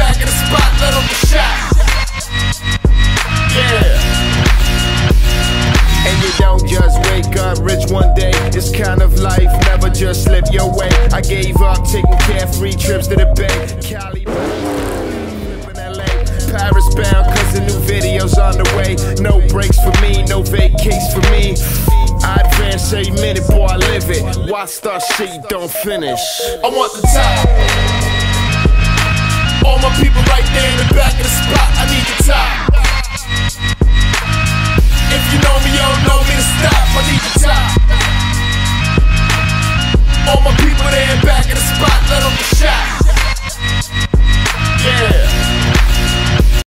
back the spot, let them. Yeah. And you don't just wake up rich one day. This kind of life never just slip your way. I gave up taking carefree trips to the bay. Cali, LA. Paris bound cause the new video's on the way. No breaks for me, no vacates for me. I advance every minute, boy, I live it. Why start shit don't finish? I want the top.